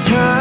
time.